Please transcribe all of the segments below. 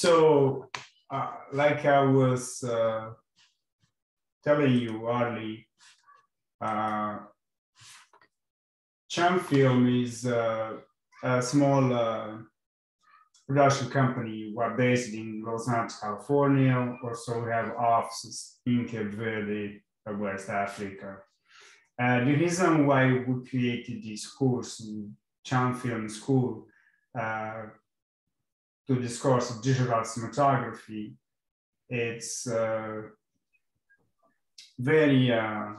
So, uh, like I was uh, telling you early, uh, Txan Film is uh, a small uh, production company. We're based in Los Angeles, California. Also, we have offices in Cape Verde, West Africa. Uh, the reason why we created this course, Txan Film School, uh, to discuss digital cinematography, it's uh, very uh,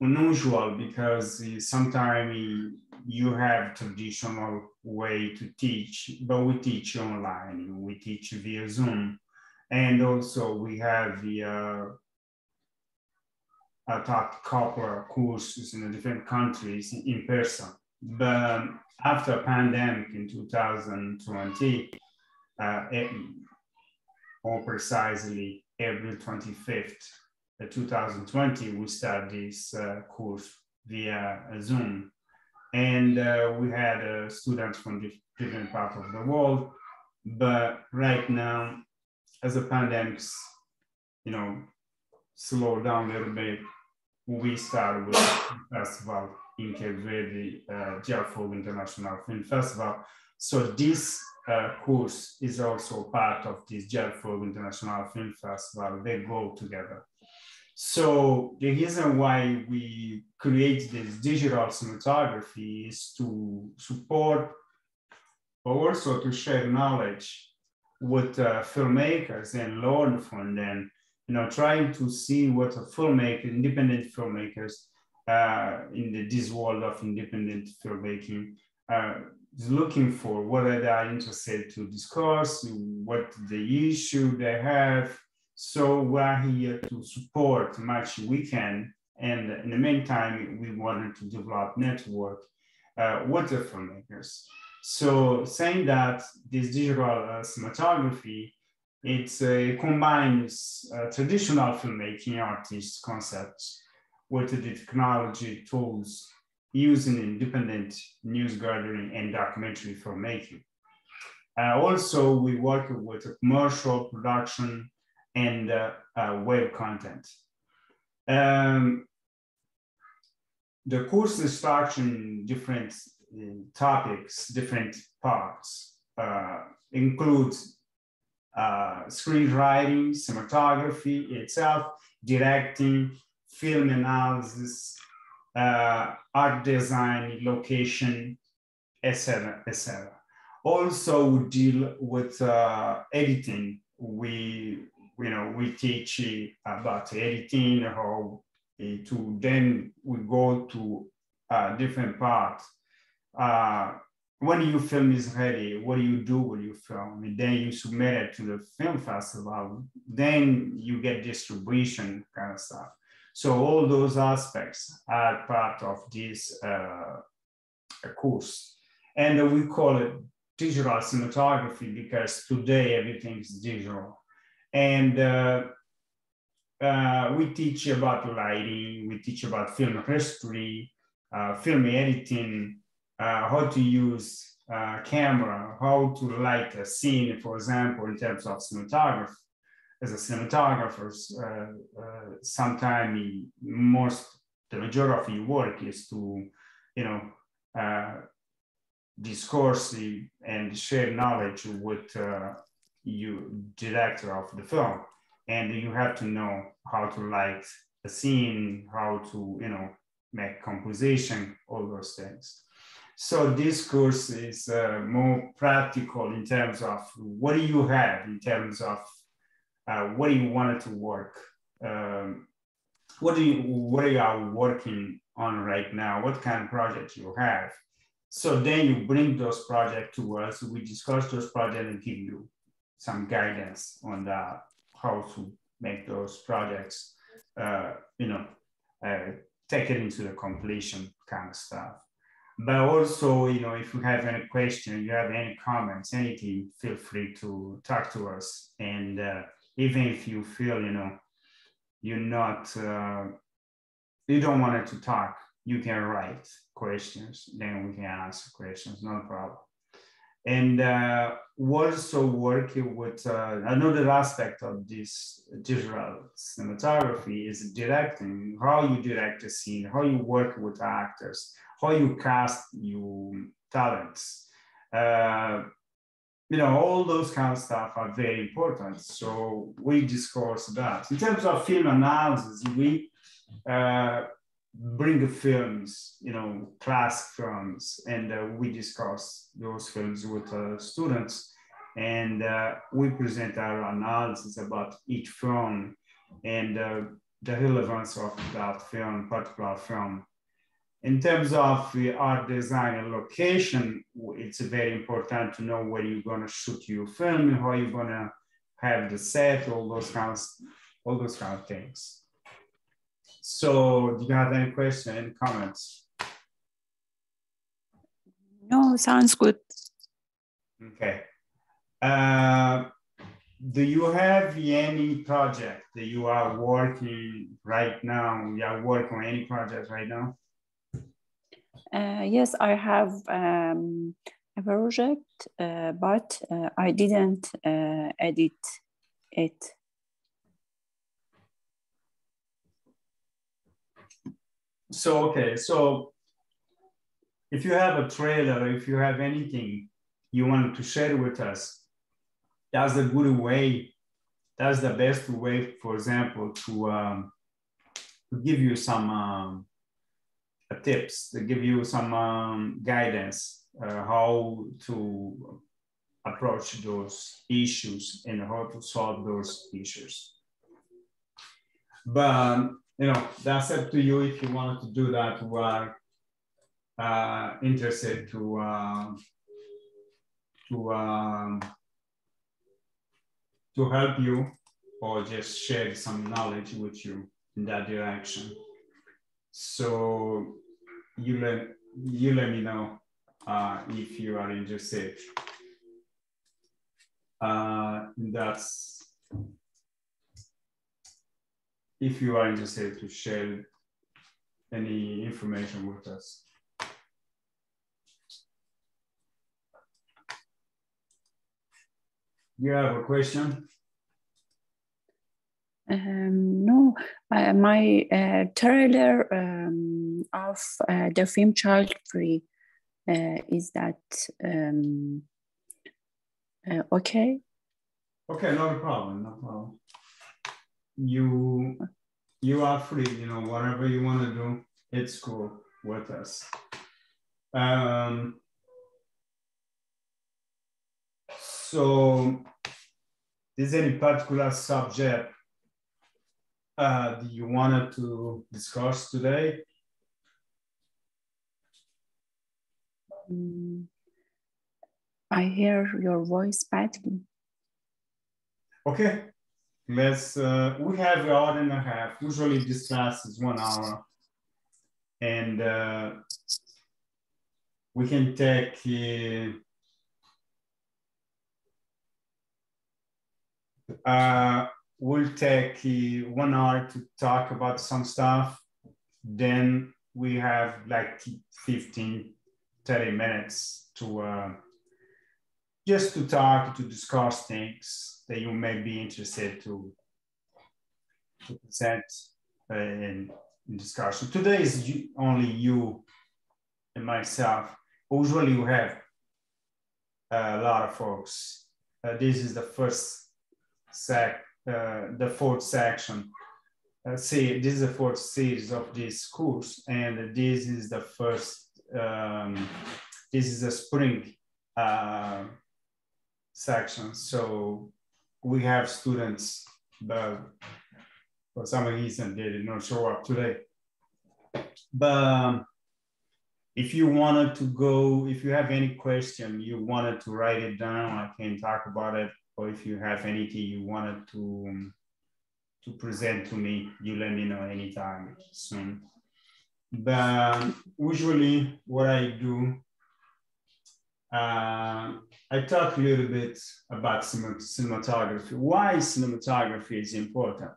unusual because sometimes you have traditional way to teach, but we teach online, we teach via Zoom. And also we have the uh, I taught couple courses in different countries in person. But after pandemic in 2020, uh, more precisely April 25th, 2020, we start this uh, course via Zoom. And uh, we had uh, students from different parts of the world. But right now, as the pandemic's, you know, slowed down a little bit, we start with festival in Cape Verde, uh, International Film Festival. So this uh, course is also part of this Gelfog International Film Festival. They go together. So the reason why we create this digital cinematography is to support, but also to share knowledge with uh, filmmakers and learn from them. You know, trying to see what a filmmaker, independent filmmakers uh, in the, this world of independent filmmaking uh, looking for, they are interested to discuss, what the issue they have, so we're here to support much we can. And in the meantime, we wanted to develop network uh, with the filmmakers. So saying that this digital uh, cinematography, it's uh, combines uh, traditional filmmaking artist concepts with the technology tools using independent news gathering and documentary filmmaking. Uh, also, we work with commercial production and uh, uh, web content. Um, the course instruction, different uh, topics, different parts, uh, includes uh, screenwriting, cinematography itself, directing, film analysis, uh, art design, location, etc., etc. Also we deal with uh, editing. We you know, we teach about editing, how to then we go to uh, different parts. Uh, when your film is ready, what do you do with your film? And then you submit it to the film festival. Then you get distribution kind of stuff. So all those aspects are part of this uh, course. And we call it digital cinematography because today everything is digital. And uh, uh, we teach about lighting, we teach about film history, uh, film editing, uh, how to use uh, camera, how to light a scene, for example, in terms of cinematography. As a cinematographer, uh, sometimes most, the majority of work is to, you know, discourse and share knowledge with you director of the film. And you have to know how to light a scene how to you know make composition all those things. So this course is uh, more practical in terms of what do you have in terms of uh, what do you want to work um, what do you what are you working on right now what kind of project you have so then you bring those projects to us we discuss those projects and give you some guidance on that, how to make those projects, uh, you know, uh, take it into the completion kind of stuff. But also, you know, if you have any question, you have any comments, anything, feel free to talk to us. And uh, even if you feel, you know, you're not, uh, you don't want to talk, you can write questions, then we can answer questions, no problem. And uh, also working with uh, another aspect of this digital cinematography is directing, how you direct a scene, how you work with actors, how you cast your talents. Uh, you know, all those kind of stuff are very important. So we discuss that. In terms of film analysis, we uh, bring films, you know, class films, and uh, we discuss those films with uh, students. And uh, we present our analysis about each film and uh, the relevance of that film, particular film. In terms of the art design and location, it's very important to know where you're going to shoot your film, how you're going to have the set, all those kinds, all those kind of things. So, do you have any questions, any comments? No, sounds good. Okay. Uh, do you have any project that you are working right now? You are working on any project right now? Uh, yes, I have um, a project, uh, but uh, I didn't uh, edit it. So, okay, so if you have a trailer, if you have anything you want to share with us, that's a good way, that's the best way, for example, to, um, to give you some um, tips to give you some um, guidance uh, how to approach those issues and how to solve those issues. But you know that's up to you if you want to do that. We are uh, interested to uh, to um, to help you or just share some knowledge with you in that direction. So you let you let me know uh, if you are interested. Uh, that's if you are interested to share any information with us. You have a question? Um, no, uh, my uh, trailer um, of uh, the film Child Free uh, is that um, uh, okay? Okay, no problem, no problem. You you are free, you know, whatever you want to do, it's cool with us. Um, so, is there any particular subject uh, do you wanted to discuss today? Mm, I hear your voice badly. Okay, let's, uh, we have an hour and a half. Usually this class is one hour. And uh, we can take uh, we'll take one hour to talk about some stuff. Then we have like 15, 30 minutes to uh, just to talk, to discuss things that you may be interested to, to present uh, in, in discussion. Today is only you and myself. Usually you have a lot of folks. Uh, this is the first sec the fourth section. Uh, see, this is the fourth series of this course, and this is the first, um, this is the spring uh, section. So we have students, but for some reason they did not show up today. But um, if you wanted to go, if you have any question, you wanted to write it down, I can talk about it or if you have anything you wanted to um, to present to me, you let me know anytime soon. But usually, what I do, uh, I talk a little bit about cinematography. Why cinematography is important?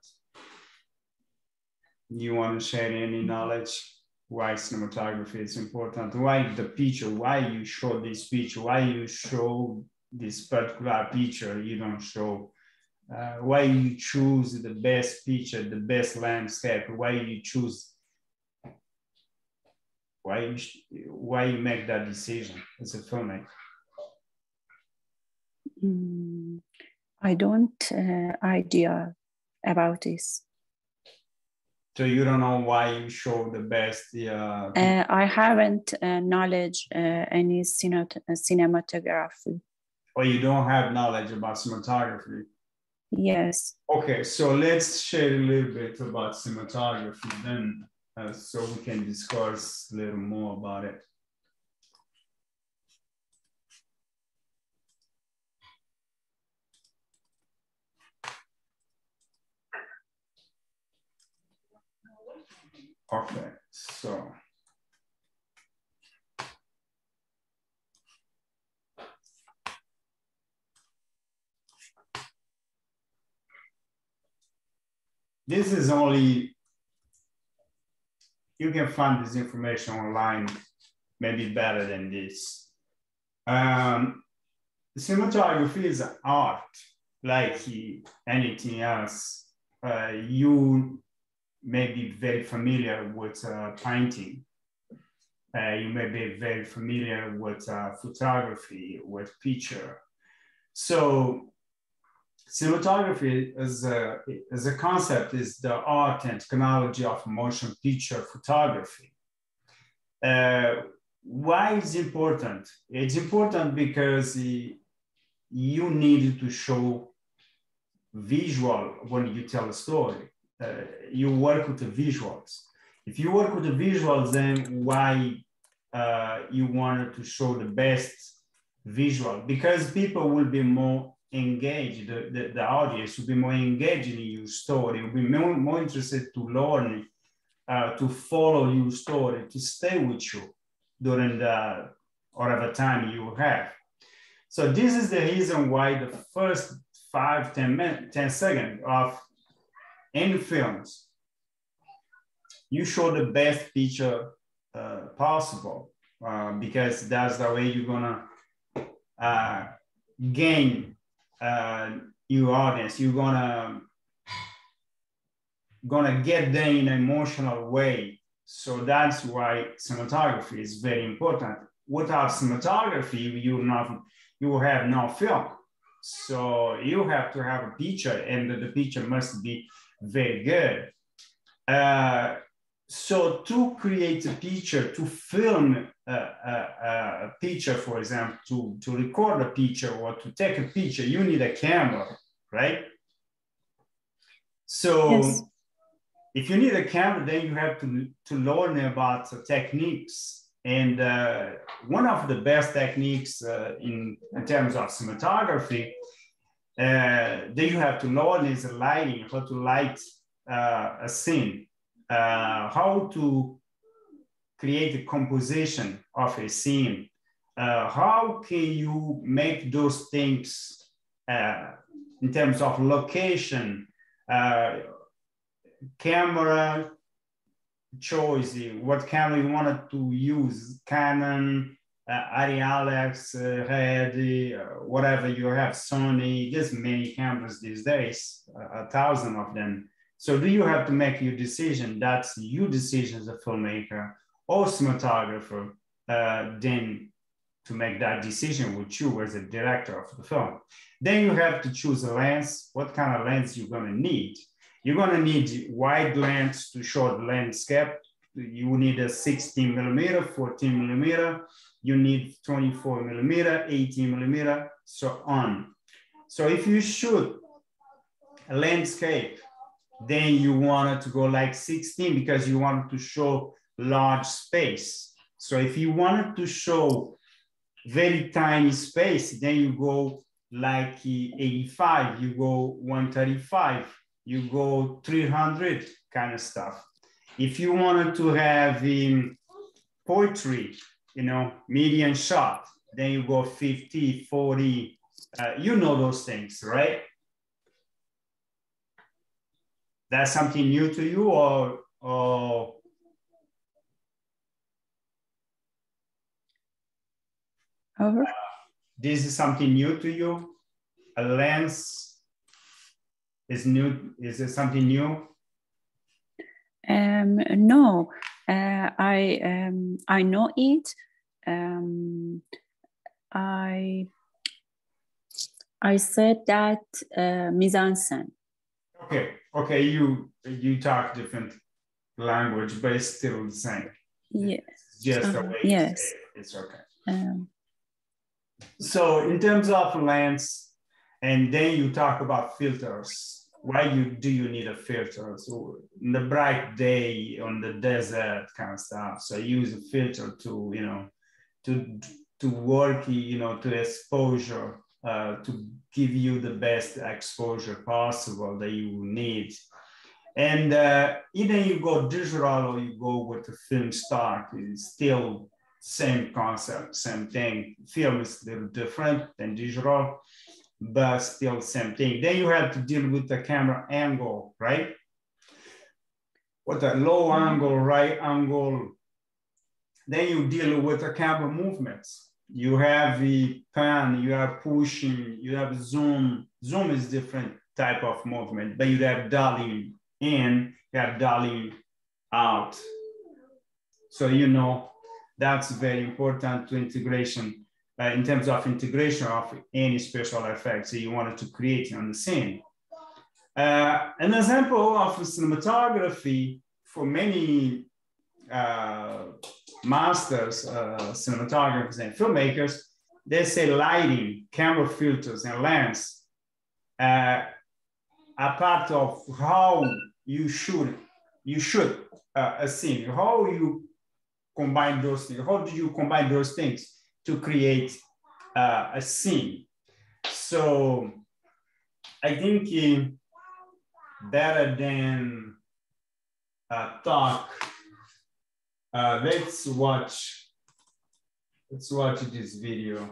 You want to share any knowledge why cinematography is important, why the picture, why you show this picture, why you show this particular picture, you don't show, uh, why you choose the best picture, the best landscape, why you choose, why you, why you make that decision as a filmmaker? Mm, I don't uh, idea about this. So you don't know why you show the best. Yeah. Uh, I haven't uh, knowledge uh, any cine- cinematography. Or you don't have knowledge about cinematography. Yes. Okay, so let's share a little bit about cinematography then, uh, so we can discuss a little more about it. Okay, so. This is only, you can find this information online, maybe better than this. Um, cinematography is art, like anything else. Uh, you may be very familiar with uh, painting. Uh, you may be very familiar with uh, photography, with picture. So cinematography as a, as a concept is the art and technology of motion picture photography. Uh, why is important? It's important because you need to show visual when you tell a story uh, you work with the visuals. If you work with the visuals, then why uh, you wanted to show the best visual? Because people will be more engaged, the, the, the audience will be more engaged in your story, will be more, more interested to learn, uh, to follow your story, to stay with you during the whatever time you have. So this is the reason why the first five, 10 minutes, 10 seconds of any films, you show the best picture uh, possible uh, because that's the way you're gonna uh, gain your audience. You're gonna gonna get them in an emotional way. So that's why cinematography is very important. Without cinematography, you not you have no film. So you have to have a picture, and the picture must be very good. Uh, so to create a picture, to film a, a, a, picture, for example, to, to record a picture or to take a picture, you need a camera, right? So yes. if you need a camera, then you have to, to learn about techniques. And uh, one of the best techniques uh, in, in terms of cinematography uh, then you have to learn is lighting, how to light uh, a scene, uh, how to create a composition of a scene. Uh, how can you make those things uh, in terms of location, uh, camera choice, what camera you wanted to use, Canon, uh, Alex, uh, Red, uh, whatever you have, Sony, there's many cameras these days, a thousand of them. So do you have to make your decision? That's your decision as a filmmaker or cinematographer, uh, then to make that decision with you as a director of the film. Then you have to choose a lens, what kind of lens you're gonna need. You're gonna need wide lens to show the landscape. You need a 16 millimeter, 14 millimeter, you need 24 millimeter, 18 millimeter, so on. So if you shoot a landscape, then you wanted to go like 16 because you wanted to show large space. So if you wanted to show very tiny space, then you go like 85, you go 135, you go 300 kind of stuff. If you wanted to have um, poetry, you know, median shot. Then you go 50, 40. Uh, you know those things, right? that's something new to you or, or Over. Uh, this is something new to you. A lens is new. Is it something new? Um, no, uh, I um, I know it. Um, I I said that uh, mise en scène. Okay okay, you you talk different language, but it's still the same. Yes. Just the Uh, way you yes. say it. It's okay. Um, So in terms of lens, and then you talk about filters. Why you do you need a filter? So in the bright day on the desert kind of stuff. So use a filter to you know to to work you know to exposure uh, to give you the best exposure possible that you need. And uh, either you go digital or you go with the film stock, it's still same concept, same thing. Film is a little different than digital, but still same thing. Then you have to deal with the camera angle, right? With a low angle, right angle. Then you deal with the camera movements. You have the pan, you have pushing, you have zoom. Zoom is different type of movement, but you have dollying in, you have dollying out. So you know that's very important to integration uh, in terms of integration of any special effects that you wanted to create on the scene. Uh, an example of cinematography for many uh, masters, uh, cinematographers and filmmakers, they say lighting, camera filters and lens uh, are part of how you should, you should uh, a scene, how you combine those things? How do you combine those things to create uh, a scene? So I think uh, better than uh, talk, uh, let's watch. Let's watch this video.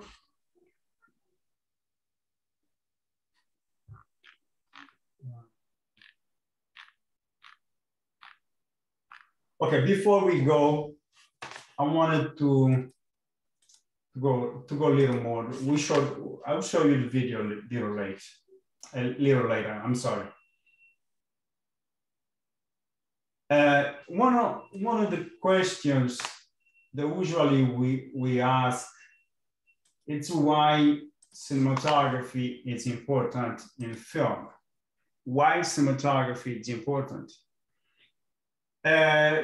Okay, before we go, I wanted to go to go a little more. We showed. I'll show you the video a little late, a little later. I'm sorry. Uh, one of one of the questions that usually we we ask it's why cinematography is important in film. Why cinematography is important? Uh,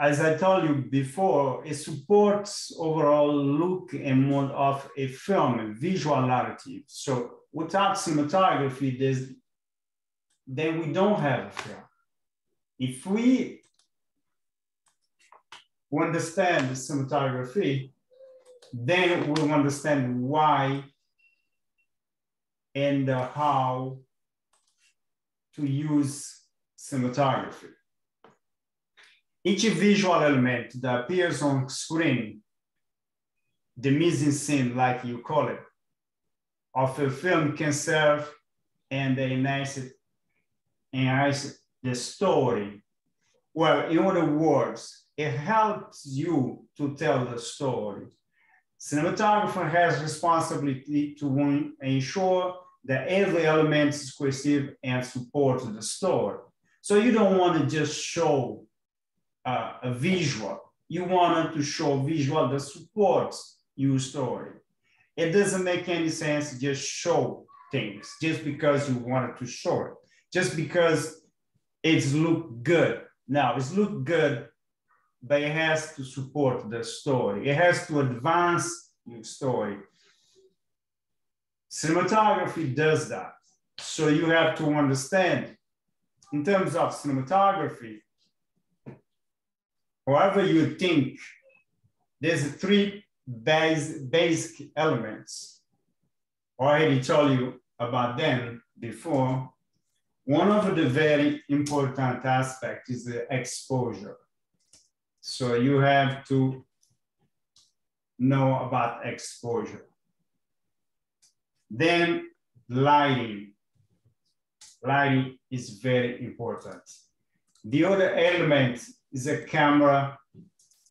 as I told you before, it supports overall look and mood of a film, a visual narrative. So without cinematography, then we don't have a film. If we understand the cinematography, then we'll understand why and how to use cinematography. Each visual element that appears on screen, the mise en scene, like you call it, of a film can serve and enhance, enhance the story. Well, in other words, it helps you to tell the story. Cinematographer has responsibility to ensure that every element is cohesive and supports the story. So you don't want to just show uh, a visual. You wanted to show visual that supports your story. It doesn't make any sense to just show things just because you wanted to show it, just because it's look good. Now it's look good, but it has to support the story. It has to advance your story. Cinematography does that. So you have to understand in terms of cinematography, however you think, there's three base, basic elements. I already told you about them before. One of the very important aspects is the exposure. So you have to know about exposure. Then lighting. Lighting is very important. The other element is a camera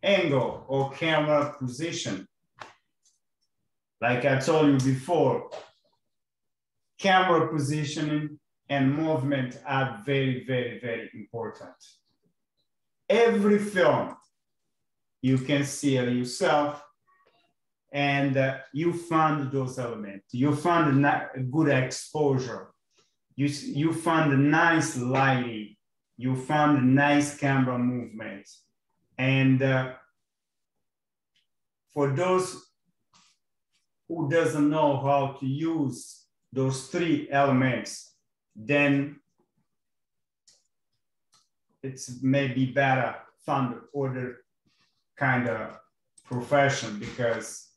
angle or camera position. Like I told you before, camera positioning and movement are very, very, very important. Every film, you can see yourself and uh, you find those elements. You find good exposure. You, you find nice lighting. You find nice camera movement. And uh, for those who doesn't know how to use those three elements, then it's maybe better find other kind of profession because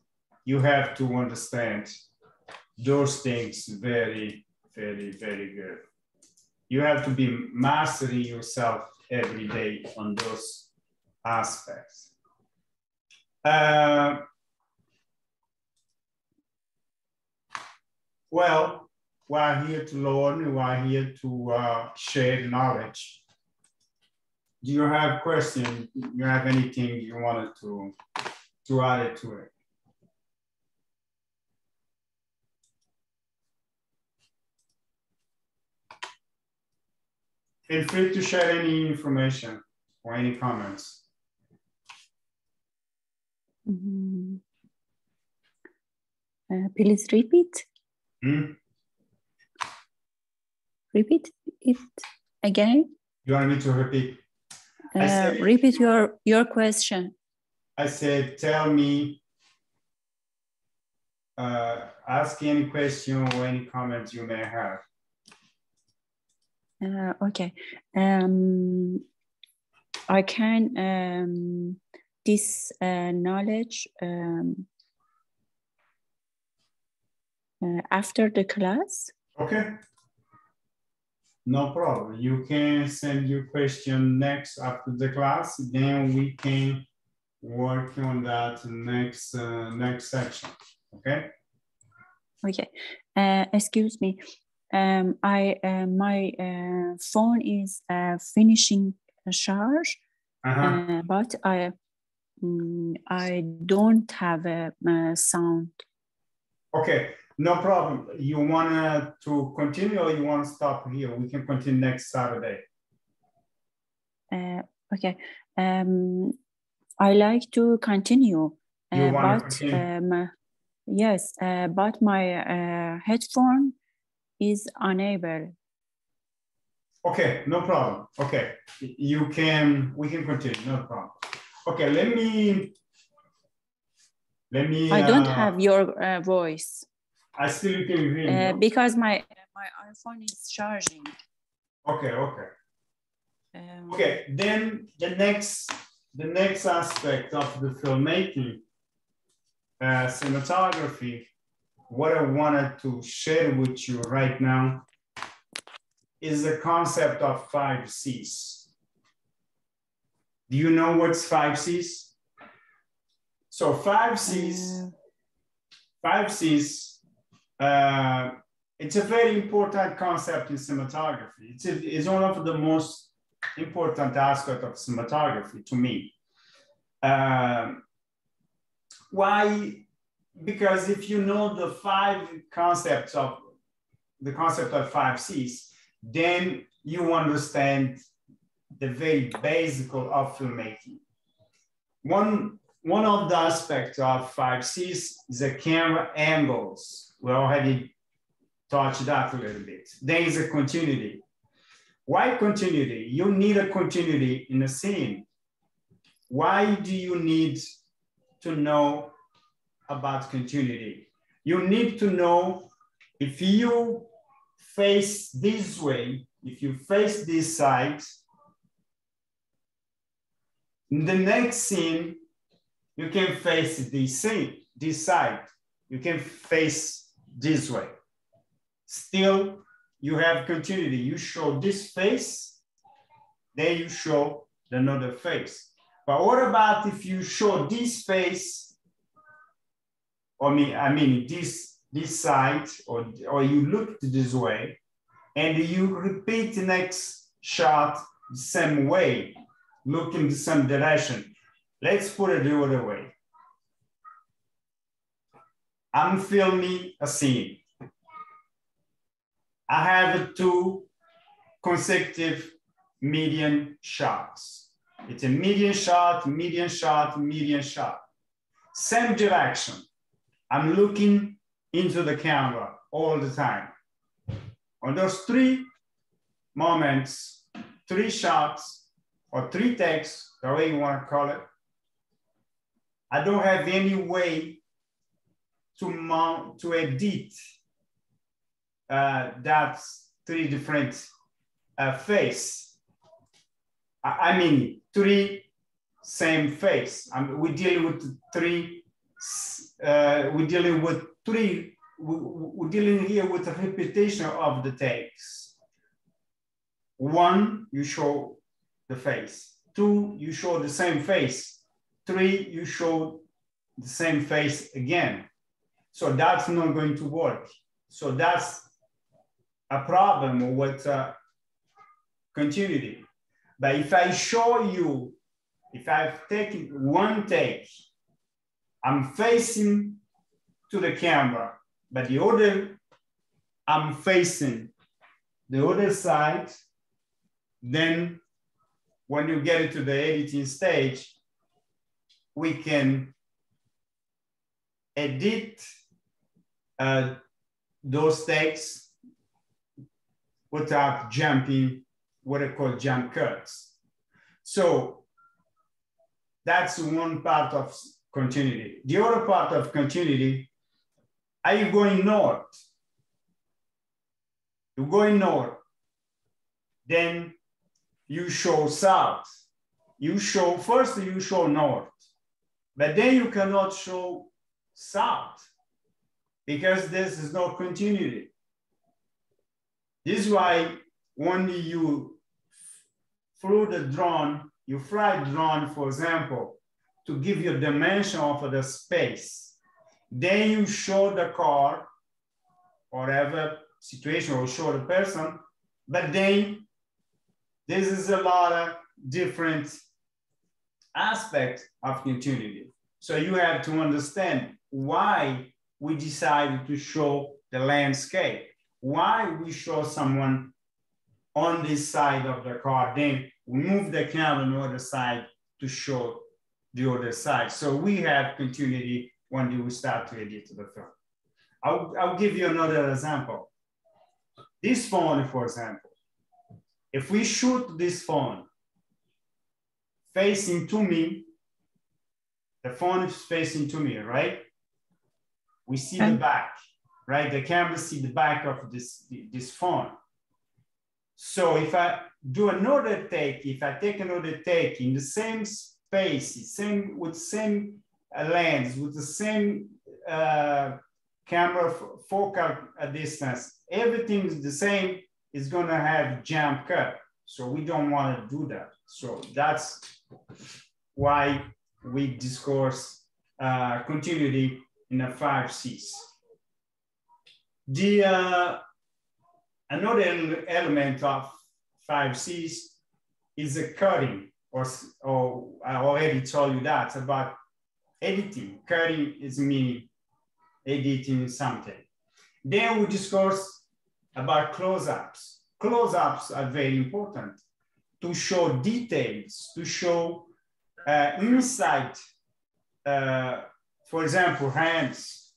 you have to understand those things very, very, very good. You have to be mastering yourself every day on those aspects. Uh, well, we're here to learn, we're here to uh, share knowledge. Do you have questions? Do you have anything you wanted to, to add it to it? Feel free to share any information or any comments. Mm -hmm. uh, please repeat. Hmm? Repeat it again. You want me to repeat? Uh, said, repeat your your question. I said, tell me, uh, ask any question or any comments you may have. Uh, okay. Um, I can um, this uh, knowledge um, uh, after the class. Okay. No problem. You can send your question next after the class. Then we can work on that next uh, next section. Okay. Okay. Uh, excuse me um, I uh, my uh, phone is uh, finishing charge, -huh. but I um, I don't have a, a, sound. Okay, no problem. You want to continue or you want to stop here? We can continue next Saturday. okay. Um, I like to continue. Want but, to continue? Um, yes, but my headphone is unable. Okay, no problem. Okay, you can, we can continue, no problem. Okay, let me, let me. I don't uh, have your uh, voice. I still can hear uh. Because my, my iPhone is charging. Okay, okay. Um, okay, then the next, the next aspect of the filmmaking, uh, cinematography, what I wanted to share with you right now is the concept of five C's. Do you know what's five C's? So five C's, uh. five C's, uh, it's a very important concept in cinematography. It's, a, it's one of the most important aspects of cinematography to me. Uh, why because if you know the five concepts of the concept of five C's, then you understand the very basic of filmmaking. One, one of the aspects of five C's is the camera angles. We already touched that a little bit. There is a continuity. Why continuity? You need a continuity in a scene. Why do you need to know about continuity. You need to know if you face this way, if you face this side, in the next scene, you can face this scene, this side. You can face this way. Still, you have continuity. You show this face, then you show another face. But what about if you show this face or me, I mean, this, this side, or, or you look this way, and you repeat the next shot the same way, looking the same direction. Let's put it the other way. I'm filming a scene. I have two consecutive median shots. It's a median shot, median shot, median shot. Same direction. I'm looking into the camera all the time. On those three moments, three shots, or three takes, the way you want to call it, I don't have any way to mount, to edit uh, that three different uh, face. I, mean, three same face. I mean, we're dealing with three, uh, we're dealing with three, we're dealing here with a repetition of the takes. One, you show the face. Two, you show the same face. Three, you show the same face again. So that's not going to work. So that's a problem with uh, continuity. But if I show you, if I've taken one take, I'm facing to the camera, but the other, I'm facing the other side, then when you get it to the editing stage, we can edit uh, those takes without jumping what are called jump cuts. So that's one part of continuity. The other part of continuity, are you going north? You're going north, then you show south. You show, first you show north, but then you cannot show south because this is no continuity. This is why when you flew the drone, you fly drone, for example, to give you dimension of the space. Then you show the car, or whatever situation, or show the person, but then this is a lot of different aspects of continuity. So you have to understand why we decided to show the landscape. Why we show someone on this side of the car, then we move the camera on the other side to show the other side. So we have continuity when we start to edit the film. I'll, I'll give you another example. This phone, for example, if we shoot this phone facing to me, the phone is facing to me, right? We see the back, right? The camera see the back of this, this phone. So if I do another take, if I take another take in the same space, same with same uh, lens, with the same uh, camera focal distance, everything is the same, it's gonna have jump cut. So we don't wanna do that. So that's why we discourse uh, continuity in the five C's. The uh, another element of five C's is the cutting, or, or I already told you that about editing. Cutting is me editing something. Then we discuss about close-ups. Close-ups are very important to show details, to show uh, insight uh, for example, hands.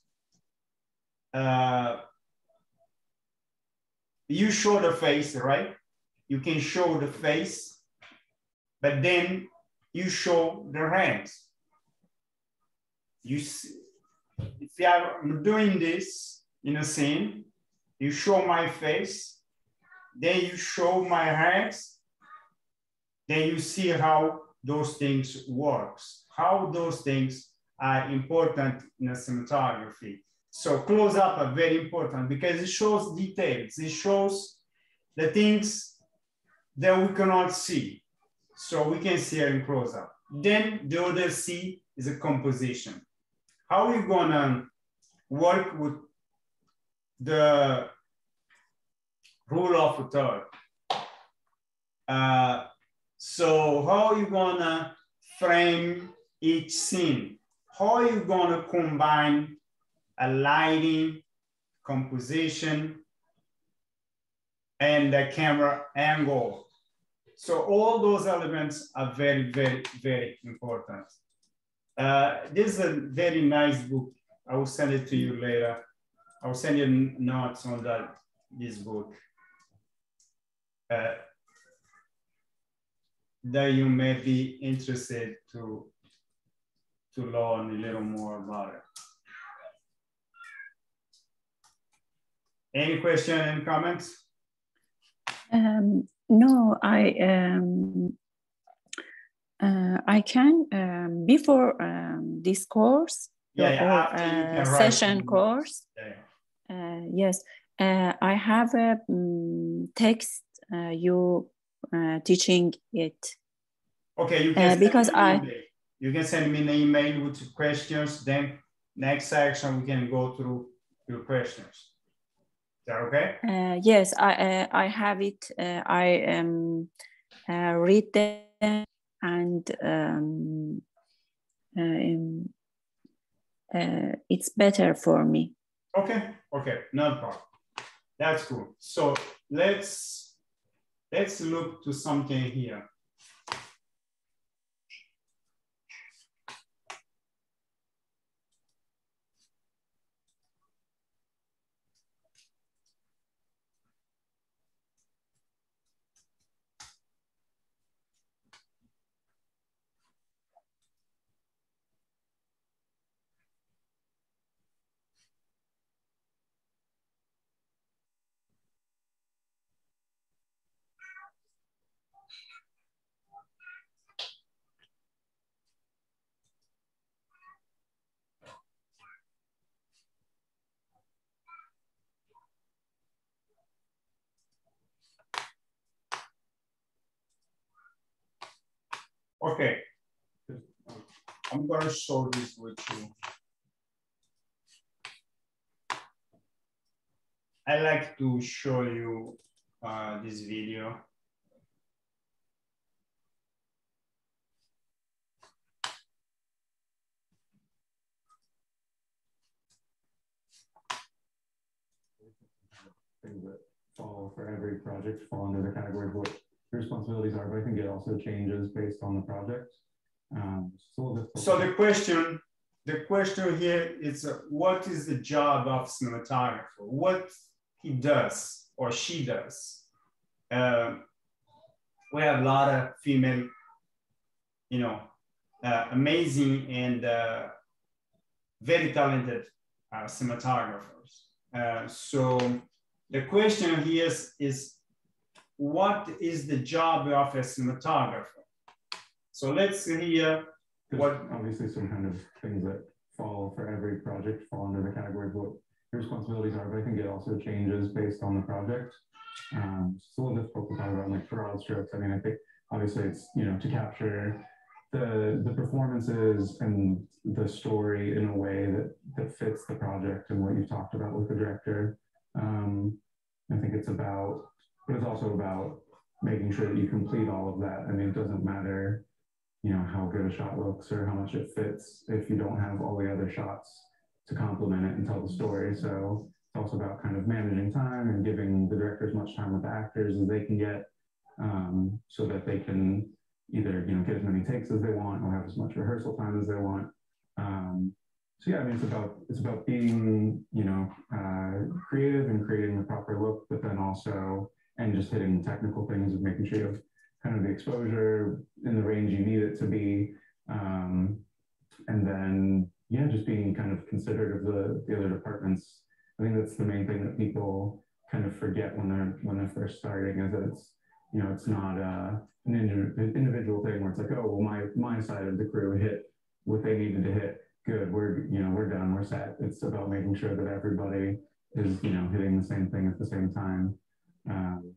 Uh, you show the face, right? You can show the face, but then you show the hands. You see, if you are doing this in a scene, you show my face, then you show my hands, then you see how those things works, how those things are important in a cinematography. So close up are very important because it shows details. It shows the things that we cannot see. So we can see it in close up. Then the other C is a composition. How are you gonna work with the rule of third? Uh, so how are you gonna frame each scene? How are you going to combine a lighting, composition, and the camera angle. So all those elements are very, very, very important. Uh, this is a very nice book. I will send it to you later. I will send you notes on that, this book. Uh, that you may be interested to, to learn a little more about it. Any question and comments? Um, no, I um, uh, I can um, before um, this course yeah, yeah, or uh, session course. Yeah, uh, yes, uh, I have a um, text uh, you uh, teaching it. Okay, you can because I you can send me an email with questions. Then next section we can go through your questions Is that okay? Uh, yes, I uh, I have it. Uh, I um, uh, read them and um, um, uh, it's better for me. Okay, okay, no problem. That's cool. So let's let's look to something here. Okay, I'm gonna show this with you. I like to show you uh, this video. Things that fall for every project fall under the category of what responsibilities are, but I think it also changes based on the project. Um, so, the question, the question here is, uh, what is the job of cinematographer? What he does or she does? Uh, we have a lot of female, you know, uh, amazing and uh, very talented uh, cinematographers. Uh, so the question here is, is what is the job of a cinematographer? So let's hear what. Obviously, some kind of things that fall for every project fall under the category of what your responsibilities are, but I think it also changes based on the project. Um, it's a little difficult to talk about like broad strokes. I mean, I think obviously it's you know to capture the the performances and the story in a way that that fits the project and what you've talked about with the director. Um, I think it's about but it's also about making sure that you complete all of that. I mean, it doesn't matter, you know, how good a shot looks or how much it fits if you don't have all the other shots to complement it and tell the story. So it's also about kind of managing time and giving the director as much time with the actors as they can get um, so that they can either, you know, get as many takes as they want or have as much rehearsal time as they want. Um, so yeah, I mean, it's about it's about being, you know, uh, creative and creating the proper look, but then also and just hitting technical things and making sure you have kind of the exposure in the range you need it to be. Um, and then, yeah, just being kind of considerate of the, the other departments. I think that's the main thing that people kind of forget when they're when they're first starting is that it's you know it's not uh, an individual thing where it's like oh well my my side of the crew hit what they needed to hit good we're you know we're done we're set it's about making sure that everybody is you know hitting the same thing at the same time um,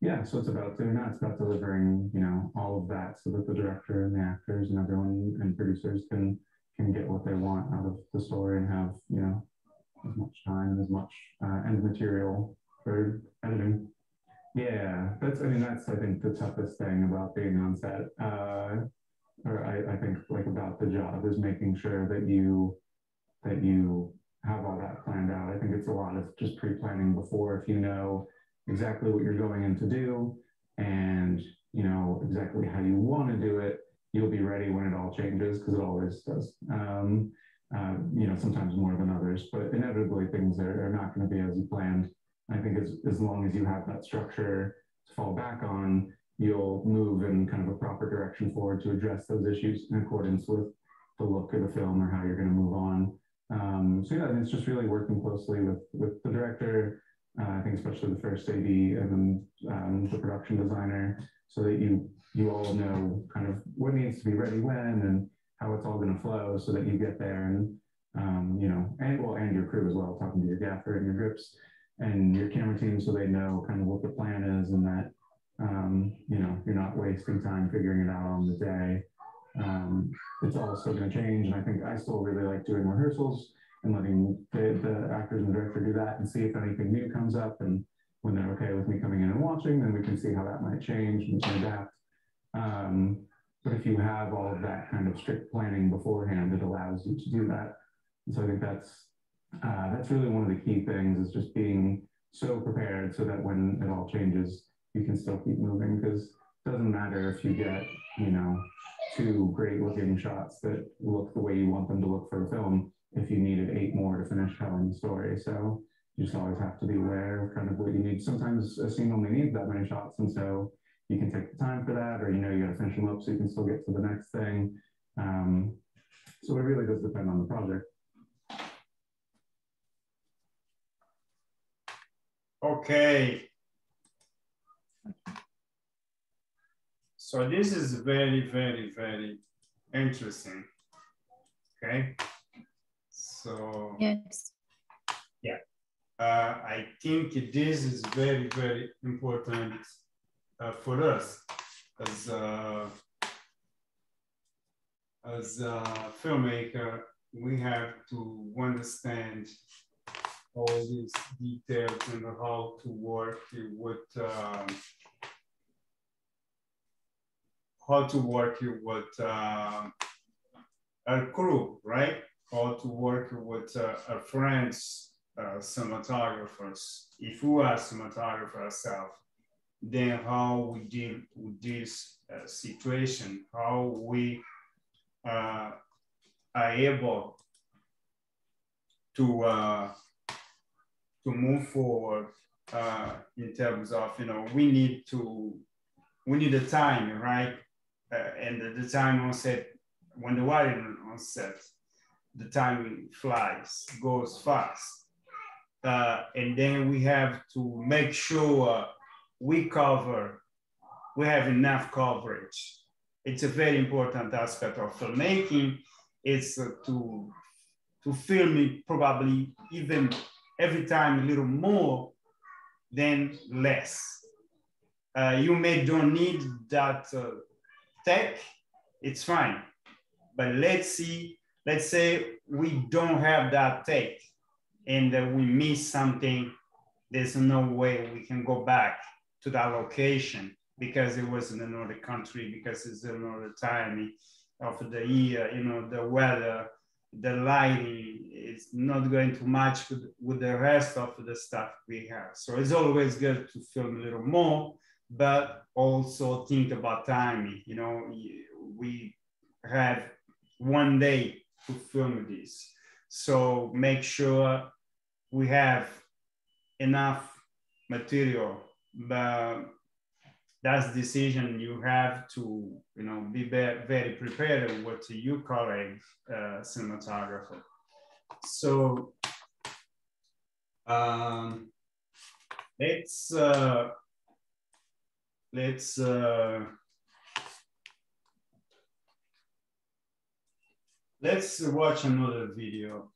yeah, so it's about doing that. It's about delivering, you know, all of that so that the director and the actors and everyone and producers can can get what they want out of the story and have, you know, as much time and as much uh, end material for editing. Yeah, that's, I mean, that's, I think, the toughest thing about being on set. Uh, or I, I think like about the job is making sure that you, that you have all that planned out. I think it's a lot of just pre-planning before if you know exactly what you're going in to do and you know exactly how you want to do it, you'll be ready when it all changes because it always does. Um, uh, you know, sometimes more than others, but inevitably things are, are not going to be as you planned. I think as, as long as you have that structure to fall back on, you'll move in kind of a proper direction forward to address those issues in accordance with the look of the film or how you're going to move on. Um, so yeah, it's just really working closely with with the director. Uh, I think especially the first AD and then um, the production designer, so that you you all know kind of what needs to be ready when and how it's all going to flow, so that you get there and um, you know and well and your crew as well, talking to your gaffer and your grips and your camera team, so they know kind of what the plan is and that um, you know you're not wasting time figuring it out on the day. Um, it's still going to change. And I think I still really like doing rehearsals and letting the, the actors and director do that and see if anything new comes up. And when they're okay with me coming in and watching, then we can see how that might change and adapt. Um, but if you have all of that kind of strict planning beforehand, it allows you to do that. And so I think that's uh, that's really one of the key things is just being so prepared so that when it all changes, you can still keep moving because it doesn't matter if you get, you know, two great looking shots that look the way you want them to look for a film if you needed eight more to finish telling the story. So you just always have to be aware of kind of what you need. Sometimes a scene only needs that many shots. And so you can take the time for that, or you know, you got to finish them up so you can still get to the next thing. Um, so it really does depend on the project. Okay. So this is very, very, very interesting. Okay. So yes. Yeah. Uh, I think this is very, very important uh, for us as uh, as a filmmaker. We have to understand all these details and how to work with um, how to work with uh, a crew, right? How to work with uh, a friends, uh, cinematographers. If we are cinematographer ourselves, then how we deal with this uh, situation, how we uh, are able to uh, to move forward uh, in terms of you know we need to we need a time right uh, and the, time on set, when the wiring on set, the time flies, goes fast. Uh, and then we have to make sure we cover, we have enough coverage. It's a very important aspect of filmmaking. It's to, to film it probably even every time a little more than less. Uh, you may don't need that uh, tech, it's fine. But let's see, let's say we don't have that tech and uh, we miss something, there's no way we can go back to that location because it was in another country, because it's another time of the year, you know, the weather, the lighting is not going to match with, with the rest of the stuff we have. So it's always good to film a little more but also think about timing. You know, we have one day to film this. So make sure we have enough material, but that's decision you have to, you know, be very prepared with your colleague uh, cinematographer. So um, let's uh, let's uh, let's watch another video.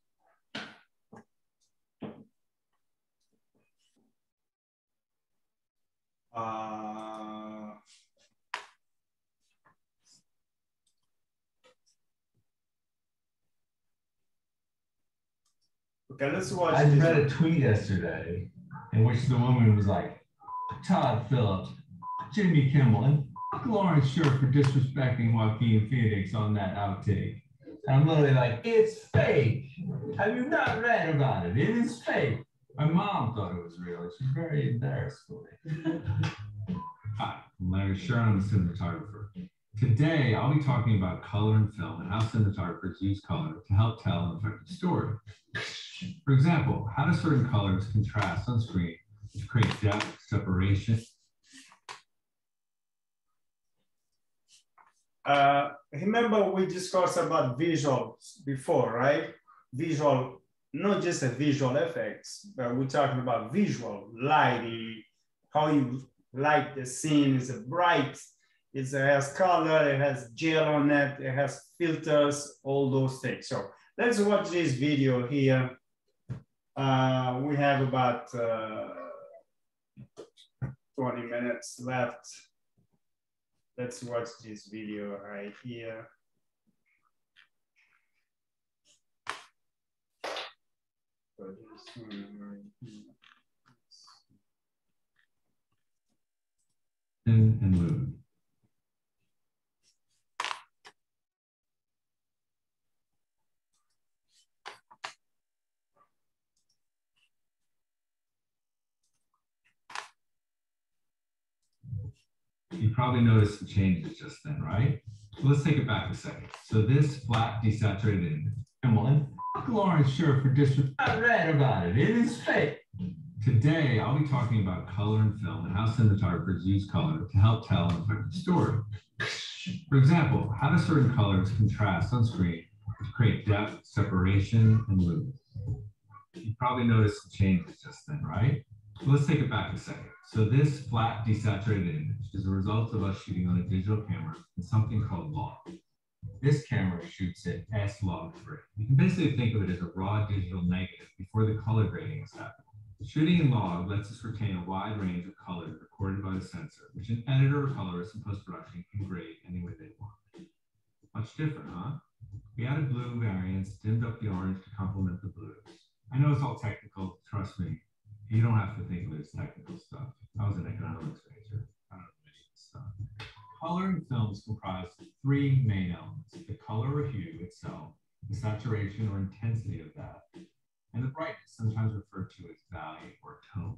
Uh, okay, let's watch. I read a tweet yesterday in which the woman was like, Todd Phillips, Jimmy Kimmel and Lawrence Sher for disrespecting Joaquin Phoenix on that outtake. I'm literally like, it's fake. Have you not read about it? It is fake. My mom thought it was real. She's very embarrassed for me. Hi, I'm Larry Sherman. I'm a cinematographer. Today, I'll be talking about color and film and how cinematographers use color to help tell an effective story. For example, how do certain colors contrast on screen to create depth, separation? Uh, remember we discussed about visuals before, right? Visual, not just a visual effects, but we're talking about visual lighting, how you light the scene is bright, it has color, it has gel on it, it has filters, all those things. So let's watch this video here. Uh, we have about uh, 20 minutes left. Let's watch this video right here. And, mood. You probably noticed the changes just then, right? So let's take it back a second. So this flat desaturated image, come on, Lawrence Sher for district. I read about it. It is fake. Today, I'll be talking about color and film and how cinematographers use color to help tell an effective story. For example, how do certain colors contrast on screen to create depth, separation, and movement? You probably noticed the changes just then, right? So let's take it back a second. So this flat desaturated image is a result of us shooting on a digital camera in something called log. This camera shoots at S log 3. You can basically think of it as a raw digital negative before the color grading is happening. Shooting in log lets us retain a wide range of colors recorded by the sensor, which an editor or colorist in post-production can grade any way they want. Much different, huh? We added blue variants, dimmed up the orange to complement the blues. I know it's all technical, trust me. You don't have to think of it as technical stuff. I was an economics major. I don't know any of this stuff. Color in films comprise three main elements, the color or hue itself, the saturation or intensity of that, and the brightness, sometimes referred to as value or tone.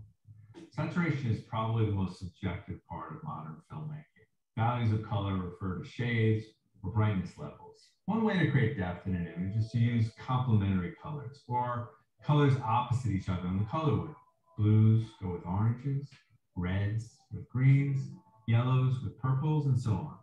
Saturation is probably the most subjective part of modern filmmaking. Values of color refer to shades or brightness levels. One way to create depth in an image is to use complementary colors or colors opposite each other on the color wheel. Blues go with oranges, reds with greens, yellows with purples, and so on.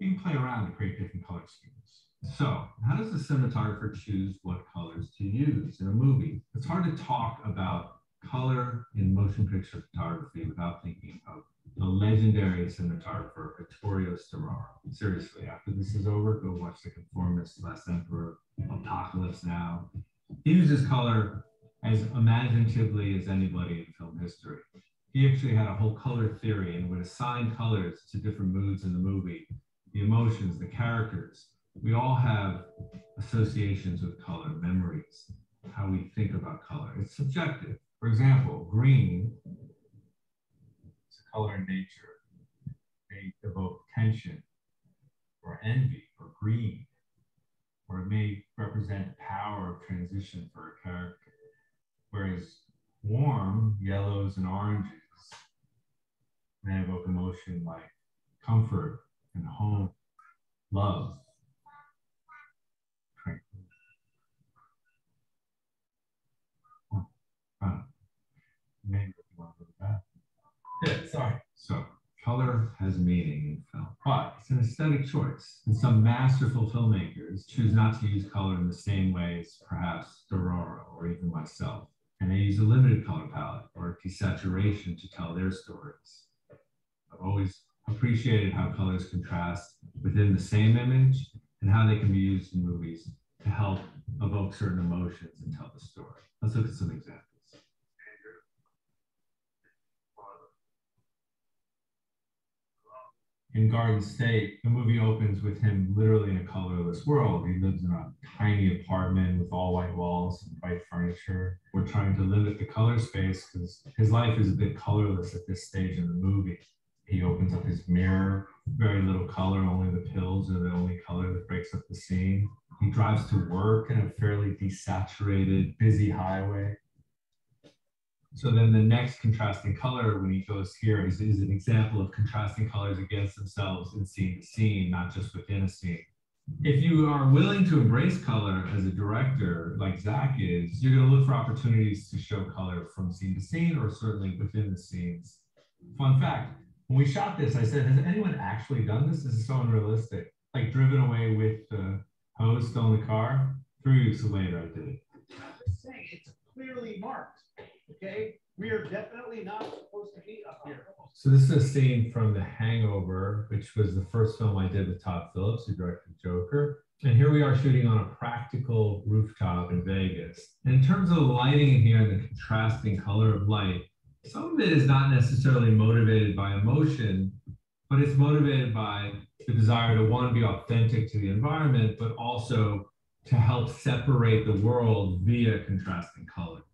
You can play around to create different color schemes. So, how does the cinematographer choose what colors to use in a movie? It's hard to talk about color in motion picture photography without thinking of the legendary cinematographer Vittorio Storaro. Seriously, after this is over, go watch The Conformist, Last Emperor, Apocalypse Now. He uses color as imaginatively as anybody in film history. He actually had a whole color theory and would assign colors to different moods in the movie, the emotions, the characters. We all have associations with color, memories, how we think about color. It's subjective. For example, green is a color in nature. May evoke tension or envy or greed, or it may represent power of transition for a character. Whereas warm yellows and oranges may evoke emotion like comfort and home, love, Maybe you want to go back. Yeah, sorry. So color has meaning in film, but it's an aesthetic choice. And some masterful filmmakers choose not to use color in the same way as perhaps Storaro or even myself. And they use a limited color palette or desaturation to tell their stories. I've always appreciated how colors contrast within the same image and how they can be used in movies to help evoke certain emotions and tell the story. Let's look at some examples. In Garden State, the movie opens with him literally in a colorless world. He lives in a tiny apartment with all white walls and white furniture. We're trying to limit the color space because his life is a bit colorless at this stage in the movie. He opens up his mirror, very little color, only the pills are the only color that breaks up the scene. He drives to work in a fairly desaturated, busy highway. So then the next contrasting color when he goes here is, is an example of contrasting colors against themselves in scene to scene, not just within a scene. If you are willing to embrace color as a director, like Zach is, you're going to look for opportunities to show color from scene to scene or certainly within the scenes. Fun fact, when we shot this, I said, has anyone actually done this? This is so unrealistic. Like driven away with the hose still in the car. Three weeks later, I did it. I'm just saying, it's clearly marked. Okay, we are definitely not supposed to be up here. So this is a scene from The Hangover, which was the first film I did with Todd Phillips, who directed Joker. And here we are shooting on a practical rooftop in Vegas. And in terms of the lighting in here and the contrasting color of light, some of it is not necessarily motivated by emotion, but it's motivated by the desire to one be authentic to the environment, but also to help separate the world via contrasting colors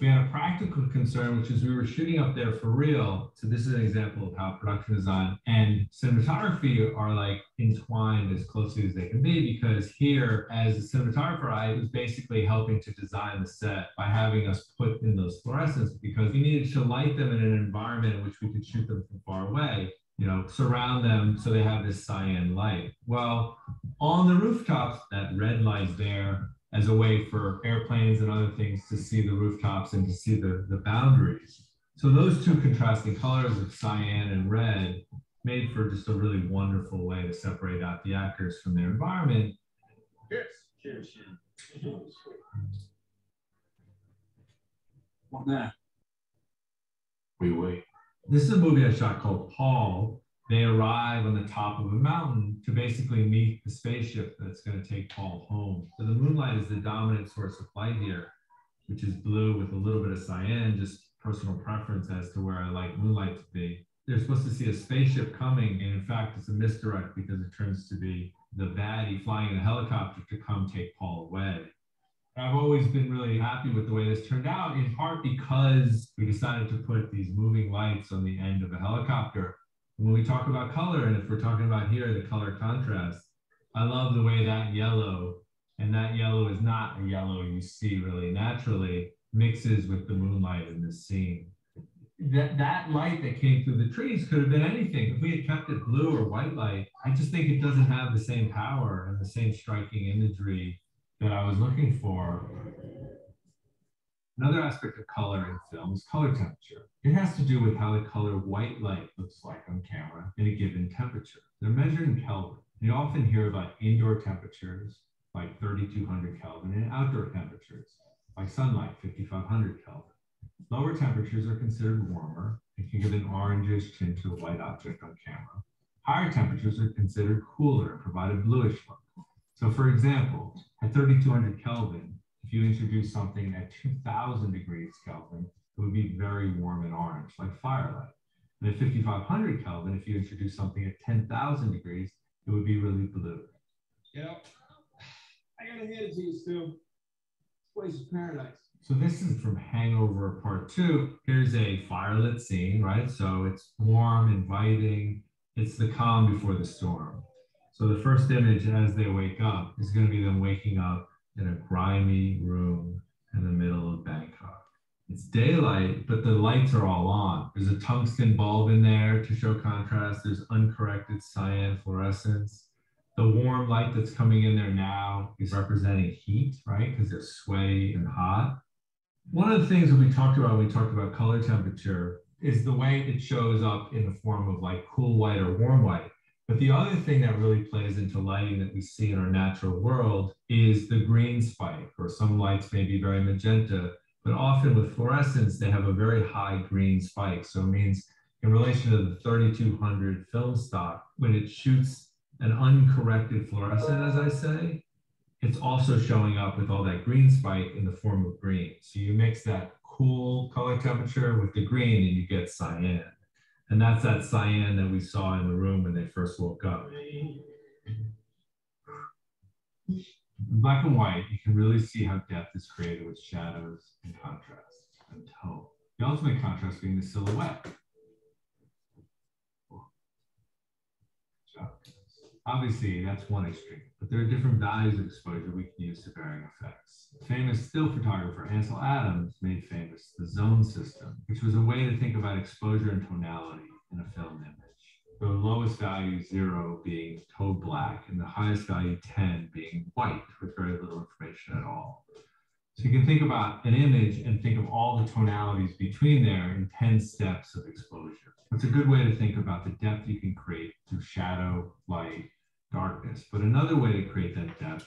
we had a practical concern, which is we were shooting up there for real. So this is an example of how production design and cinematography are like entwined as closely as they can be. Because here, as a cinematographer, I was basically helping to design the set by having us put in those fluorescents because we needed to light them in an environment in which we could shoot them from far away you know, surround them so they have this cyan light. Well, on the rooftops, that red light there as a way for airplanes and other things to see the rooftops and to see the, the boundaries. So those two contrasting colors of cyan and red made for just a really wonderful way to separate out the actors from their environment. Cheers. Cheers. On that. Wait, wait. This is a movie I shot called Paul, they arrive on the top of a mountain to basically meet the spaceship that's going to take Paul home. So the moonlight is the dominant source of light here, which is blue with a little bit of cyan, just personal preference as to where I like moonlight to be. They're supposed to see a spaceship coming, and in fact, it's a misdirect because it turns to be the baddie flying a helicopter to come take Paul away. I've always been really happy with the way this turned out, in part because we decided to put these moving lights on the end of a helicopter when we talk about color, and if we're talking about here, the color contrast, I love the way that yellow, and that yellow is not a yellow you see really naturally, mixes with the moonlight in this scene. That, that light that came through the trees could have been anything. If we had kept it blue or white light, I just think it doesn't have the same power and the same striking imagery that I was looking for. Another aspect of color in film is color temperature. It has to do with how the color white light looks like on camera in a given temperature. They're measured in Kelvin. You often hear about indoor temperatures like 3200 Kelvin and outdoor temperatures like sunlight 5500 Kelvin. Lower temperatures are considered warmer and can give an orangish tint to a white object on camera. Higher temperatures are considered cooler and provide a bluish look. So for example, at 3200 Kelvin, if you introduce something at 2000 degrees Kelvin, it would be very warm and orange, like firelight. And at 5500 Kelvin, if you introduce something at 10,000 degrees, it would be really blue. You know, I gotta hand it to you, Stu. This place is paradise. So this is from Hangover Part Two. Here's a firelit scene, right? So it's warm, inviting. It's the calm before the storm. So the first image as they wake up is going to be them waking up in a grimy room in the middle of Bangkok. It's daylight, but the lights are all on. There's a tungsten bulb in there to show contrast. There's uncorrected cyan fluorescence. The warm light that's coming in there now is representing heat, right? Because they're sweaty and hot. One of the things that we talked about when we talked about color temperature is the way it shows up in the form of like cool white or warm white. But the other thing that really plays into lighting that we see in our natural world is the green spike, or some lights may be very magenta, but often with fluorescence, they have a very high green spike. So it means in relation to the 3200 film stock, when it shoots an uncorrected fluorescent, as I say, it's also showing up with all that green spike in the form of green. So you mix that cool color temperature with the green and you get cyan. And that's that cyan that we saw in the room when they first woke up. Black and white, you can really see how depth is created with shadows and contrast and tone. The ultimate contrast being the silhouette. Obviously, that's one extreme, but there are different values of exposure we can use to varying effects. Famous still photographer Ansel Adams made famous the zone system, which was a way to think about exposure and tonality in a film image. The lowest value, zero, being totally black, and the highest value, 10, being white with very little information at all. So you can think about an image and think of all the tonalities between there in 10 steps of exposure. It's a good way to think about the depth you can create through shadow, light, darkness. But another way to create that depth,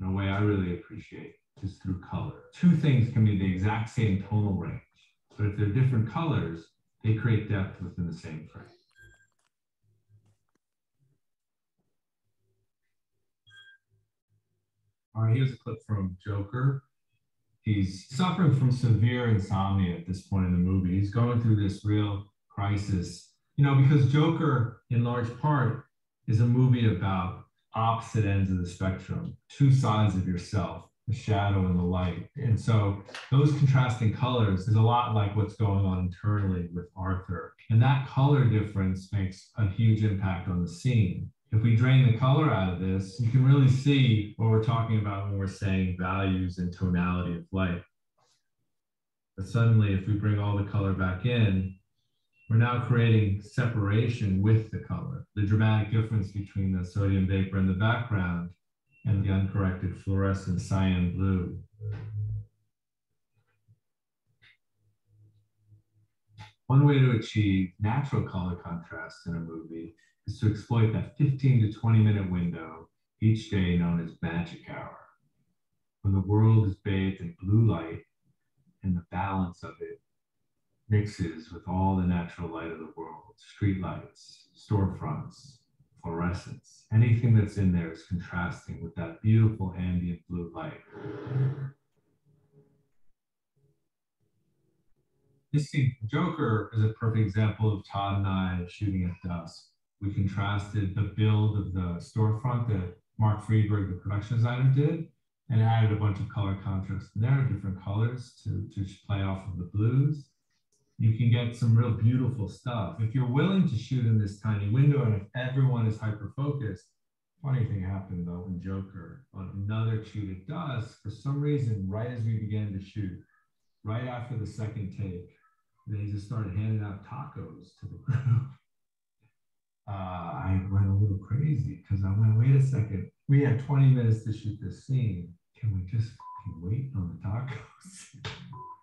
in a way I really appreciate, is through color. Two things can be the exact same tonal range, but if they're different colors, they create depth within the same frame. All right, here's a clip from Joker. He's suffering from severe insomnia at this point in the movie. He's going through this real crisis, you know, because Joker, in large part, is a movie about opposite ends of the spectrum, two sides of yourself, the shadow and the light. And so those contrasting colors is a lot like what's going on internally with Arthur. And that color difference makes a huge impact on the scene. If we drain the color out of this, you can really see what we're talking about when we're saying values and tonality of light. But suddenly, if we bring all the color back in, we're now creating separation with the color. The dramatic difference between the sodium vapor in the background and the uncorrected fluorescent cyan blue. One way to achieve natural color contrast in a movie is to exploit that 15 to 20 minute window each day known as magic hour. When the world is bathed in blue light and the balance of it mixes with all the natural light of the world, street lights, storefronts, fluorescence, anything that's in there is contrasting with that beautiful ambient blue light. This scene, Joker, is a perfect example of Todd and I shooting at dusk we contrasted the build of the storefront that Mark Friedberg, the production designer, did, and added a bunch of color contrast in there, different colors to, to play off of the blues. You can get some real beautiful stuff. If you're willing to shoot in this tiny window and if everyone is hyper focused, funny thing happened though in Joker on another shoot at dusk, for some reason, right as we began to shoot, right after the second take, they just started handing out tacos to the group uh, I went a little crazy because I went, wait a second, we had 20 minutes to shoot this scene. Can we just wait on the tacos?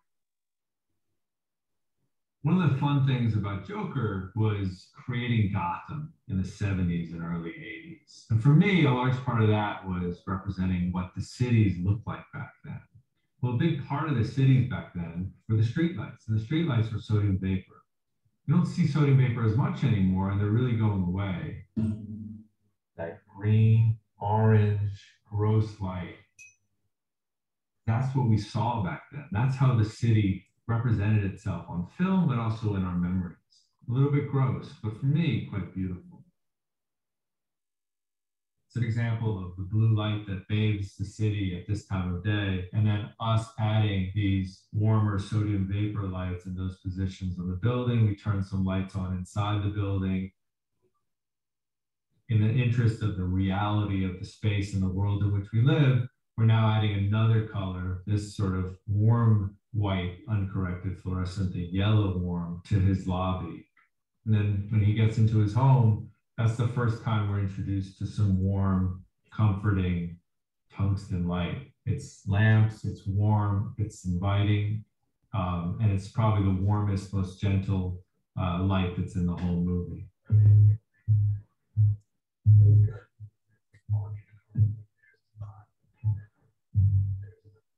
One of the fun things about Joker was creating Gotham in the 70s and early 80s. And for me, a large part of that was representing what the cities looked like back then. Well, a big part of the cities back then were the streetlights, and the streetlights were sodium vapor you don't see sodium vapor as much anymore, and they're really going away. That green, orange, gross light. That's what we saw back then. That's how the city represented itself on film, but also in our memories. A little bit gross, but for me, quite beautiful. It's an example of the blue light that bathes the city at this time of day, and then us adding these warmer sodium vapor lights in those positions of the building. We turn some lights on inside the building. In the interest of the reality of the space and the world in which we live, we're now adding another color, this sort of warm white, uncorrected fluorescent, the yellow warm to his lobby. And then when he gets into his home, that's the first time we're introduced to some warm, comforting tungsten light. It's lamps, it's warm, it's inviting, um, and it's probably the warmest, most gentle uh, light that's in the whole movie.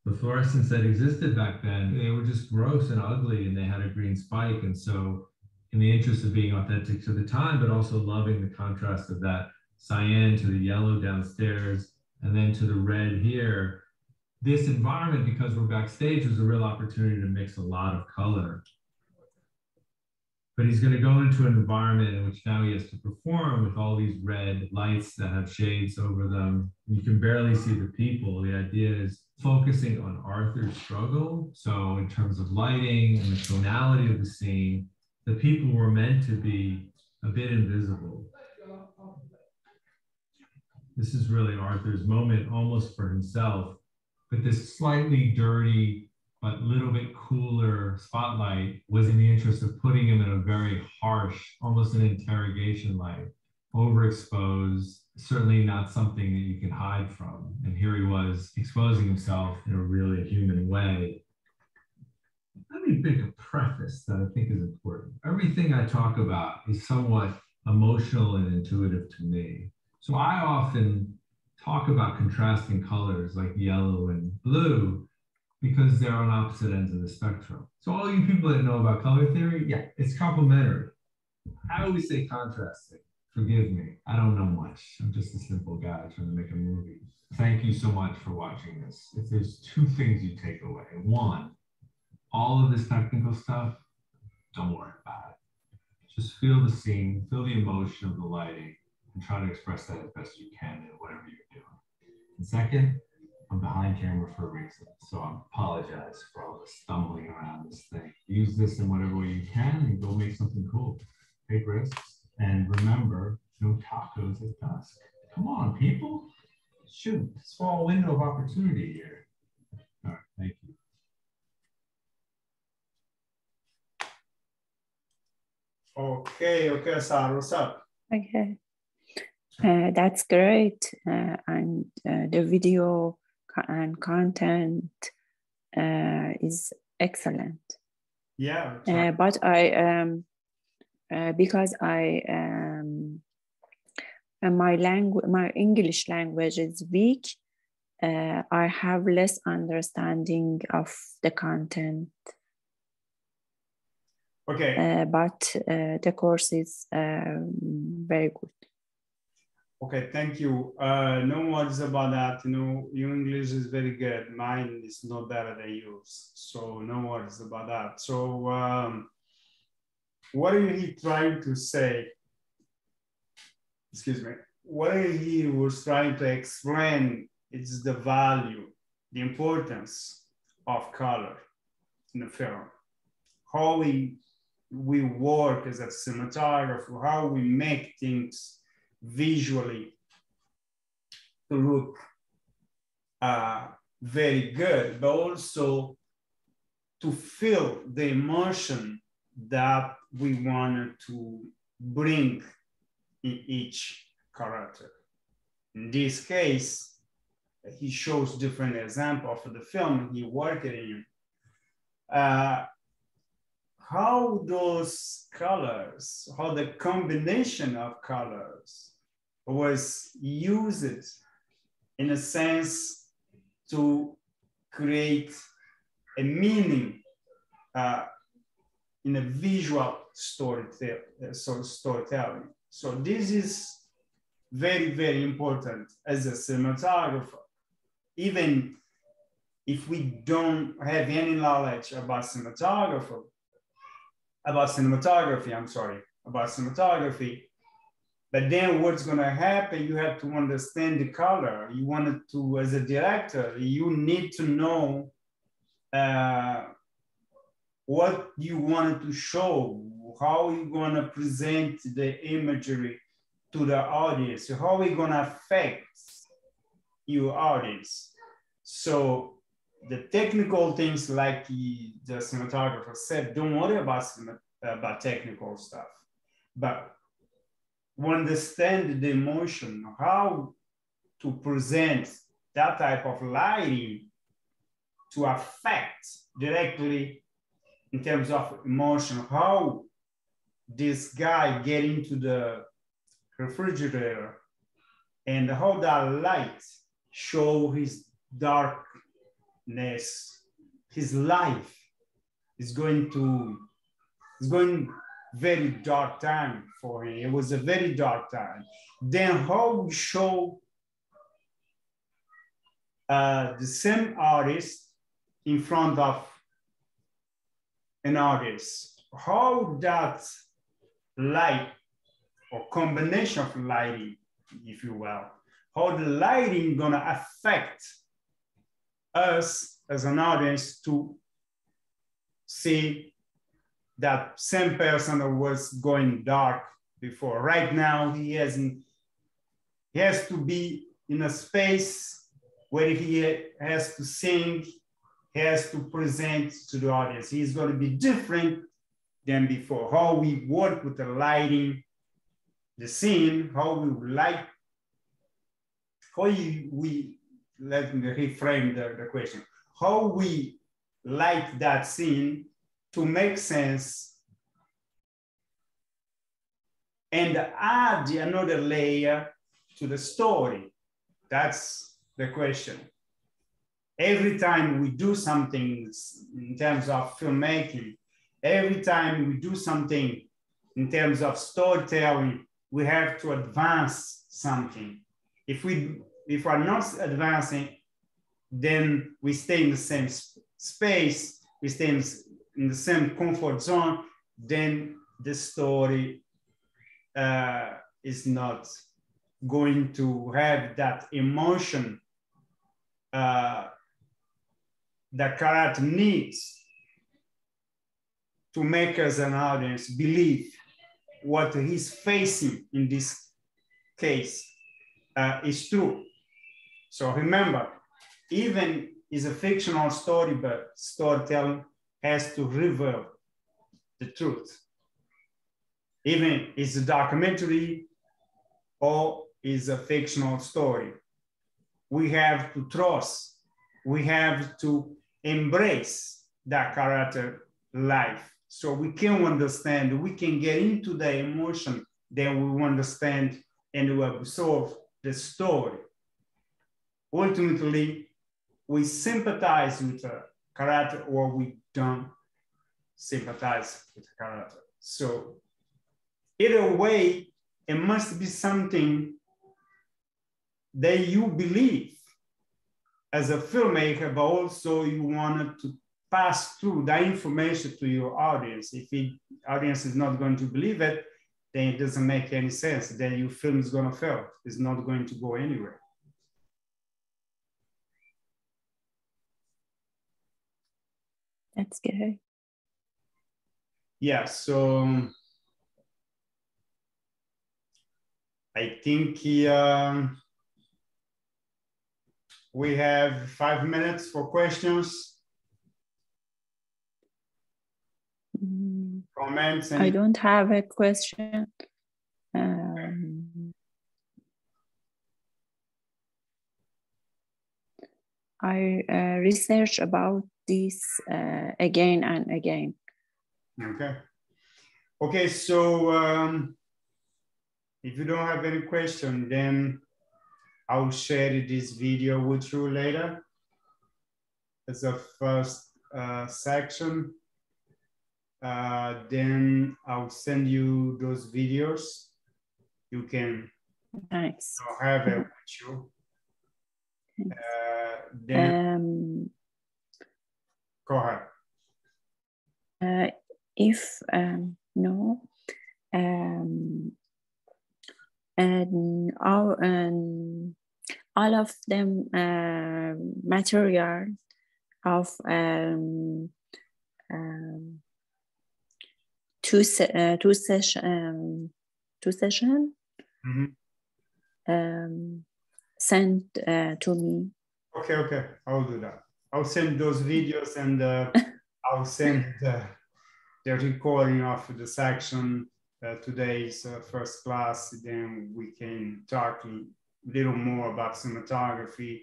The fluorescents that existed back then, they were just gross and ugly and they had a green spike. And so in the interest of being authentic to the time, but also loving the contrast of that cyan to the yellow downstairs and then to the red here. This environment, because we're backstage, was a real opportunity to mix a lot of color. But he's going to go into an environment in which now he has to perform with all these red lights that have shades over them. You can barely see the people. The idea is focusing on Arthur's struggle. So, in terms of lighting and the tonality of the scene, the people were meant to be a bit invisible. This is really Arthur's moment almost for himself, but this slightly dirty, but little bit cooler spotlight was in the interest of putting him in a very harsh, almost an interrogation light, overexposed, certainly not something that you can hide from. And here he was exposing himself in a really human way. Let me make a preface that I think is important. Everything I talk about is somewhat emotional and intuitive to me. So I often talk about contrasting colors like yellow and blue because they're on opposite ends of the spectrum. So all you people that know about color theory, yeah, it's complementary. I always say contrasting. Forgive me, I don't know much. I'm just a simple guy trying to make a movie. Thank you so much for watching this. If there's two things you take away, one, all of this technical stuff, don't worry about it. Just feel the scene, feel the emotion of the lighting, and try to express that as best you can in whatever you're doing. And second, I'm behind camera for a reason. So I apologize for all the stumbling around this thing. Use this in whatever way you can and go make something cool. Take risks. And remember, no tacos at dusk. Come on, people. Shoot, small window of opportunity here. All right, thank you. Okay, okay, Sarah, what's up? Okay. Uh, that's great. Uh, and uh, the video and content uh, is excellent. Yeah. Uh, but I um, uh, because I um, uh, my language, my English language is weak. Uh, I have less understanding of the content. Okay. Uh, but uh, the course is um, very good. Okay, thank you. Uh, no worries about that. You know, your English is very good. Mine is not better than yours. So no worries about that. So um, what are he trying to say? Excuse me. What he was trying to explain is the value, the importance of color in the film. How we we work as a cinematographer, how we make things visually to look uh, very good, but also to feel the emotion that we wanted to bring in each character. In this case, he shows different example of the film he worked in. Uh, how those colors, how the combination of colors was used in a sense to create a meaning uh, in a visual storytelling. So storytelling. So this is very, very important as a cinematographer. Even if we don't have any knowledge about cinematography, about cinematography, I'm sorry, about cinematography, but then what's gonna happen, you have to understand the color. You wanted to, as a director, you need to know uh, what you wanted to show, how are you gonna present the imagery to the audience, how are we gonna affect your audience. So the technical things like the, the cinematographer said, don't worry about, about technical stuff, but understand the emotion, how to present that type of lighting to affect directly in terms of emotion, how this guy get into the refrigerator and how that light show his darkness, his life is going to, is going very dark time for him. It was a very dark time. Then how we show uh, the same artist in front of an artist, how that light or combination of lighting, if you will, how the lighting gonna affect us as an audience to see that same person was going dark before. Right now, he hasn't, he has to be in a space where he has to sing, he has to present to the audience. He's going to be different than before. How we work with the lighting, the scene, how we light, how we, let me reframe the, the question, how we light that scene to make sense and add another layer to the story. That's the question. Every time we do something in terms of filmmaking, every time we do something in terms of storytelling, we have to advance something. If we if we're not advancing, then we stay in the same space, we stay in, in the same comfort zone, then the story uh, is not going to have that emotion uh, that character needs to make us an audience believe what he's facing in this case uh, is true. So remember, even is a fictional story, but storytelling has to reveal the truth. Even it's a documentary or is a fictional story. We have to trust, we have to embrace that character life. So we can understand, we can get into the emotion, then we understand and we absorb the story. Ultimately, we sympathize with a character or we don't sympathize with a character. So either way, it must be something that you believe as a filmmaker, but also you wanted to pass through that information to your audience. If the audience is not going to believe it, then it doesn't make any sense. Then your film is going to fail. It's not going to go anywhere. That's good. Yeah, so I think um, we have five minutes for questions. Mm, Comments? I don't have a question. Um, I uh, research about this uh, again and again. Okay. Okay, so um, if you don't have any question, then I'll share this video with you later. As a first uh, section. Uh, then I'll send you those videos. You can nice. have it with you. Uh, then, Um, go ahead. uh, if um, no, um, and all um, all of them uh, material of um, um, two se- uh, two session um, two session Mhm. um, sent uh, to me. Okay, okay, I'll do that. I'll send those videos and uh, I'll send the, the recording of the section uh, today's uh, first class. Then we can talk a little more about cinematography,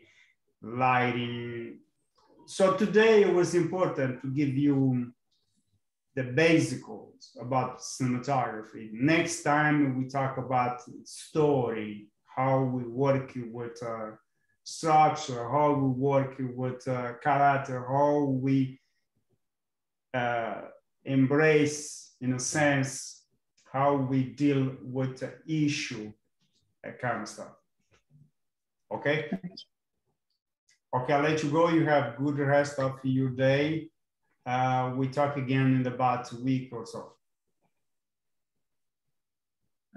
lighting. So today it was important to give you the basicals about cinematography. Next time we talk about story, how we work with uh, structure, how we work with uh, character, how we uh, embrace, in a sense, how we deal with the issue, that kind of stuff. Okay? Okay, I'll let you go. You have good rest of your day. Uh, we talk again in about a week or so.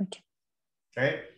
Okay. Okay?